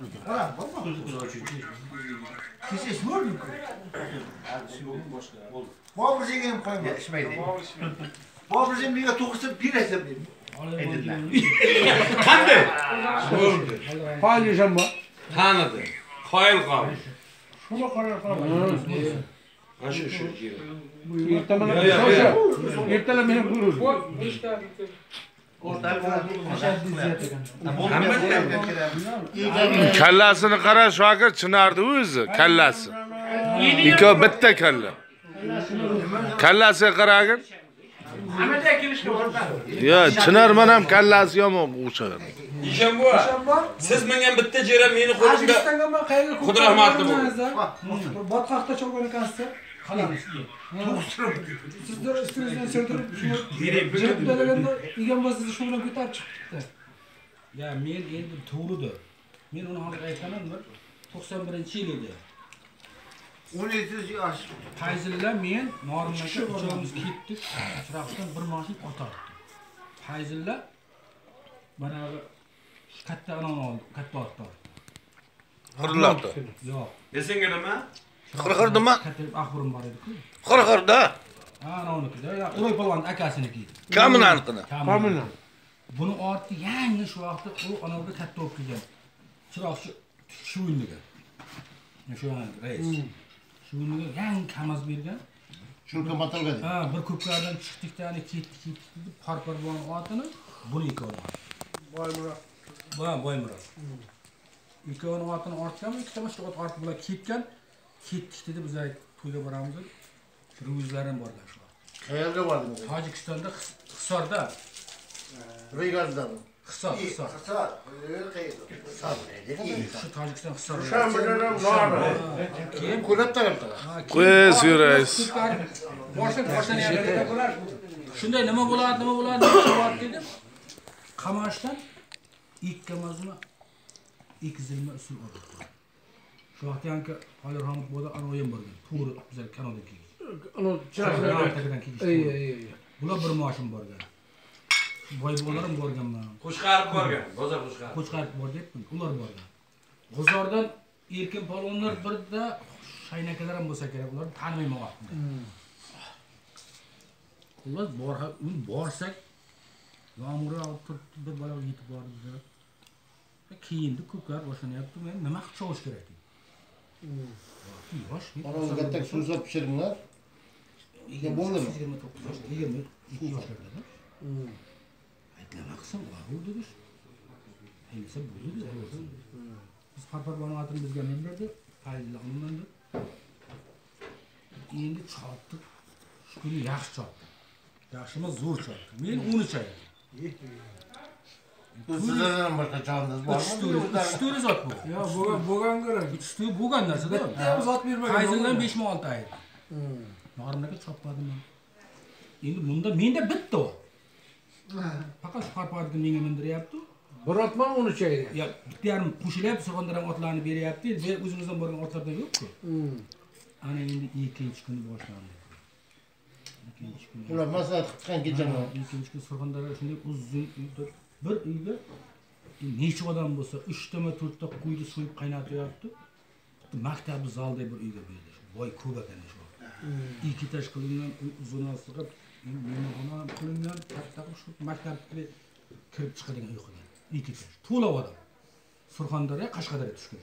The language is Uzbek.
turgan qara kechish bo'ldi boburjiga ham qo'yma ishmaydi boburji menga to'g'risi berasan dedi qanday Paylaşan mı? tanidi qoyil qoldi Şuna karar karar. mana shu shu Ertemene Ya, ya, şoşa. Ertele. Kallasini qara shokir chinardi o'zi kallasi ikkov bitta kalla kallasiga qaragin yo chinarman ham kallasi yomon o'xshagan Yshanbo siz menga bitta jera meni qo'limda Xudo rahmatli bo'lsin. botqoqda cho'g'on ekansiz sizni ustingizdan shuni jilib yegan bo'lsangiz shu bilan ko'tarib chiqibdi Ya men endi to'g'ridir. Men uni hozir aytganim bir 91 yil edi. o'n yetti yosh Fayzilla men Norimlarga uchamiz ketdik. Chiroqdan bir mashina otardi. Fayzilla mana bu katta anavni oldi, katta otdi. xirlabdi Yo'q. esingga nima Xirxirdimi? Katta axbirim bor edi-ku. xirxirda Ha, anavnikida. Ya, Uloy polvon akasiniki. kaminaniqini Kamina. Buni orti yangi shu vaqtda u anavga katta bo'lib kelgan. Chiroqchi Shuviniga. Shu rais. Shuviniga yangi kamaz bergan. shunga matalga Ha, bir ko'plardan chiqdik tani ketdik ketdik deb parparvon otini buni ikkovini Baymura. boy boymurod ikkovini otini ortganmi ikkita shu ot ortib bular ketgan ketishdi biz to'yga boramiz gruzlar ham borlar shu qayerga bordingiz tojikistonda hisorda rigazdan Hisar, Hisar. Hisar. Hisar. Şu Tacikistan Hisar. Şam bilirim var. Kim? Kulüp tarafta. Qo'yasiz yurasiz. Boshqa boshqa yerlarda bo'lar. Shunday nima bo'ladi, nima bo'ladi deb so'rab dedim. Qamashdan ikkamizmi? Ikizilma usul o'rgatdik. Shu vaqtda yangi hamid bo'ldi anoyim borgan to'g'ri bizlar kanalda kelgan Onu çıraklara. Tagidan kelishdi. İyi iyi iyi. bular bir moshim borgan. Boy bolarim borganman. Qo'shqarib borgan bozor qo'shqarib qo'chqarib bor debdim ular borgan. G'uzordan erkin polvonlar birda shaynakalar ham bo'lsa kerak ularni tanimayman vaqtida xullas bor borsak yomg'ir yog'ib turibdi bola yetib bordi kiyindi ko'klar boshlanyapti men nima qilib chovish kerak Bana uzaktan sunuza pişirinler. Ya bu olur mu? İki yaşlarda da. Ayetler aksam var oldudur. Eylese buldu Biz Harpar Ban'ın adını bizge memlerdi. Ayrıca anlandı. Endi çarptık. Şu günü yaş çarptı. Yaşıma zor çarptı. Ben 13 ay. Sizlerden başka çağınız var mı? Üçtür zat bu. Ya bu bugan gerek. Üçtür bugan narsa da. Ya zat bir böyle. Kayzından 5 mi 6 ay. Narımdaki hmm. çapmadım ben. Endi bunda mende bitti o. Fakat şu karpadiki menga mindiryapti. Biratman uni chaydi. Ya bitta yarim qo'shilyapti, surxondaram otlarni beryapti. Biz o'zimizdan borgan otlardan yo'q-ku. Hmm. Ana endi ikkinchi kuni boshlandi. İkinci gün. Ulan masal çıkan gece mi? İkinci gün sorunlara şimdi uzun müddet bir uyda necha odam bo'lsa uchtami to'rtta qo'yni so'yib qaynatyapti. Bitta maktabni zalday bir uyga berdi boy ko'p ekan shu. Ikkitaj qilingan uy zonasiga mehmonxona ham qilingan katta qilib shu maktabga kirib chiqadigan uy qilgan ikkitaj to'la odam. Surxondaryo qashqadaryo tushgan